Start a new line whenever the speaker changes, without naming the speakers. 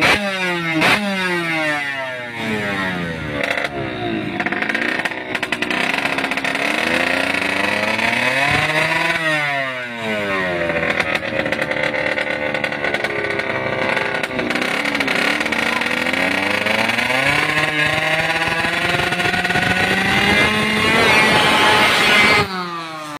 Yeah.